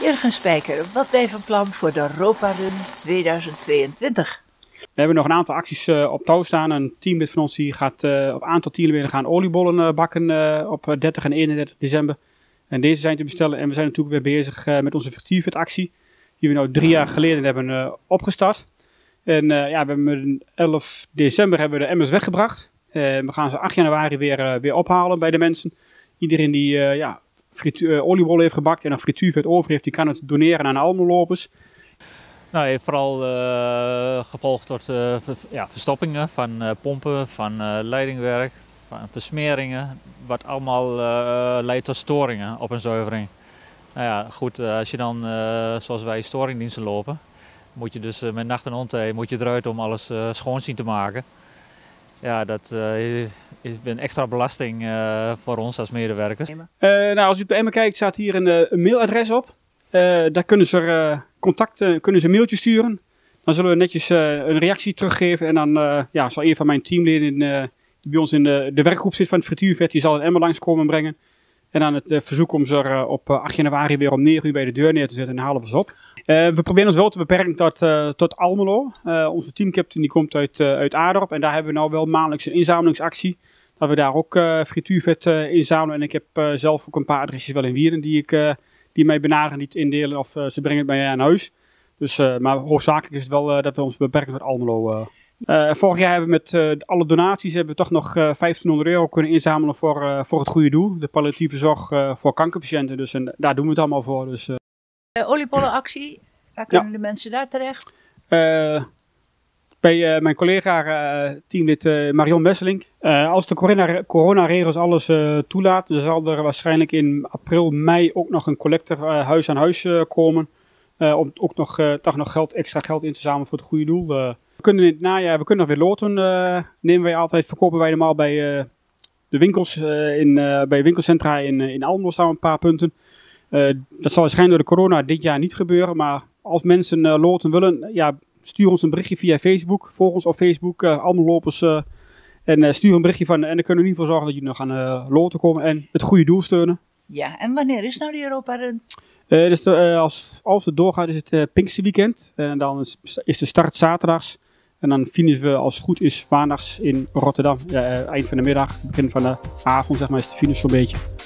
Jurgen Spijker, wat ben je van plan voor de Europa Run 2022? We hebben nog een aantal acties uh, op touw staan. Een teamlid van ons die gaat uh, op aantal teamleden gaan oliebollen uh, bakken op 30 en 31 december. En deze zijn te bestellen. En we zijn natuurlijk weer bezig met onze Vertiefit actie. Die we nou drie jaar geleden hebben opgestart. En ja, we hebben 11 december hebben we de emmers weggebracht. we gaan ze 8 januari weer, weer ophalen bij de mensen. Iedereen die ja, frituur, oliebollen heeft gebakt en een frituurvet over heeft, die kan het doneren aan de almenlopers. Nou, vooral uh, gevolgd door uh, ja, verstoppingen van pompen, van leidingwerk, van versmeringen, wat allemaal leidt tot storingen op een zuivering. Nou ja, goed, als je dan, zoals wij, storingdiensten lopen, moet je dus met nacht en ontij moet je eruit om alles schoon zien te maken. Ja, dat is een extra belasting voor ons als medewerkers. nou, als u bij me kijkt, staat hier een, een mailadres op. daar kunnen ze contacten kunnen ze een mailtje sturen. Dan zullen we netjes een reactie teruggeven. En dan ja, zal een van mijn teamleden die bij ons in de, de werkgroep zit van het frituurvet, die zal een emmer langs komen brengen. En dan het verzoek om ze er op 8 januari weer om 9 uur bij de deur neer te zetten en halen we ze op. we proberen ons wel te beperken tot, tot Almelo. onze teamcaptain die komt uit, uit Aardorp en daar hebben we nou wel maandelijks een inzamelingsactie. Dat we daar ook frituurvet inzamelen. En ik heb zelf ook een paar adresjes wel in Wieren die ik die mij benaderen, niet indelen of eh, ze brengen het bij aan huis. Dus, eh, maar hoofdzakelijk is het wel eh, dat we ons beperken tot Almelo. vorig jaar hebben we met alle donaties hebben we toch nog 1500 euro kunnen inzamelen voor, voor het goede doel. De palliatieve zorg voor kankerpatiënten. Dus en daar doen we het allemaal voor. Dus, oliebollenactie, waar kunnen de mensen daar terecht? bij uh, mijn collega, uh, teamlid uh, Marion Besselink. als de corona, coronaregels alles toelaat, dan zal er waarschijnlijk in april, mei ook nog een collector huis aan huis komen. om ook nog, toch nog geld, extra geld in te zamelen voor het goede doel. we kunnen in het najaar, we kunnen nog weer loten nemen wij altijd, verkopen wij normaal bij de winkels, in, bij winkelcentra in, in Almelo staan een paar punten. Dat zal waarschijnlijk door de corona dit jaar niet gebeuren, maar als mensen loten willen, ja, stuur ons een berichtje via Facebook. Volg ons op Facebook, uh, allemaal lopers. Uh, en uh, stuur een berichtje van. En dan kunnen we in ieder geval zorgen dat jullie nog aan uh, loten komen en het goede doel steunen. Ja, en wanneer is nou die Europa Run? dus de, als, als het doorgaat is het uh, Pinkse weekend. En dan is, is, de start zaterdags. En dan finishen we als het goed is maandags in Rotterdam. eind van de middag, begin van de avond zeg maar is de finish zo'n beetje.